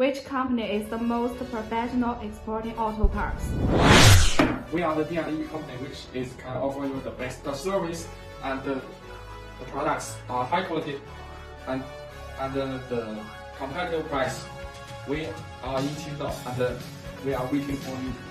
Which company is the most professional exporting auto parts? We are the D&E company which is can offer you the best service and the, the products are high quality and and the competitive price. We are in Qingdao and uh, we are waiting for you.